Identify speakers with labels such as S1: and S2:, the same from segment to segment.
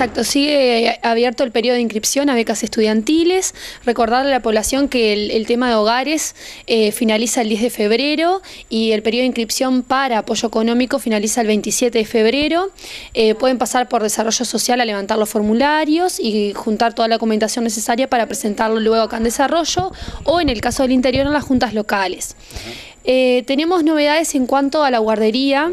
S1: Exacto, sigue abierto el periodo de inscripción a becas estudiantiles. Recordarle a la población que el, tema de hogares eh, finaliza el 10 de febrero y el periodo de inscripción para apoyo económico finaliza el 27 de febrero. Eh, pueden pasar por desarrollo social a levantar los formularios y juntar toda la documentación necesaria para presentarlo luego acá en desarrollo o en el caso del interior en las juntas locales. Eh, tenemos novedades en cuanto a la guardería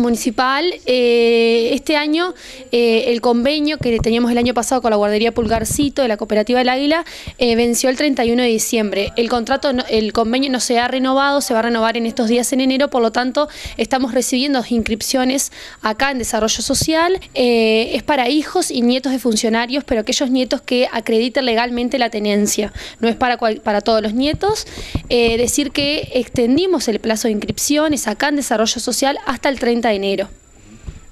S1: municipal. Eh, este año eh, el convenio que teníamos el año pasado con la guardería Pulgarcito de la cooperativa del Águila eh, venció el 31 de diciembre. El contrato, el convenio no se ha renovado, se va a renovar en estos días en enero, por lo tanto estamos recibiendo inscripciones acá en Desarrollo Social. es para hijos y nietos de funcionarios, pero aquellos nietos que acrediten legalmente la tenencia. No es para, para todos los nietos. decir que extendimos el plazo de inscripciones acá en Desarrollo Social hasta el 30 de enero.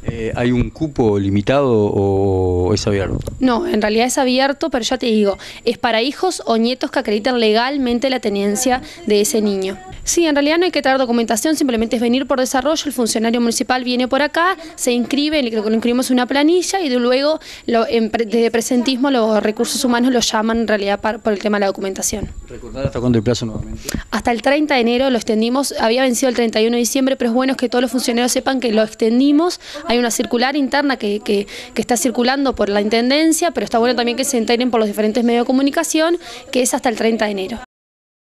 S2: Eh, ¿Hay un cupo limitado o es abierto?
S1: No, en realidad es abierto, pero ya te digo, es para hijos o nietos que acreditan legalmente la tenencia de ese niño. Sí, en realidad no hay que traer documentación, simplemente es venir por desarrollo, el funcionario municipal viene por acá, se inscribe, le, lo inscribimos una planilla y luego lo, desde presentismo los recursos humanos lo llaman en realidad por el tema de la documentación.
S2: ¿Recordar hasta cuándo el plazo nuevamente?
S1: Hasta el 30 de enero lo extendimos, había vencido el 31 de diciembre, pero es bueno que todos los funcionarios sepan que lo extendimos, hay una circular interna que, que está circulando por la Intendencia, pero está bueno también que se enteren por los diferentes medios de comunicación, que es hasta el 30 de enero.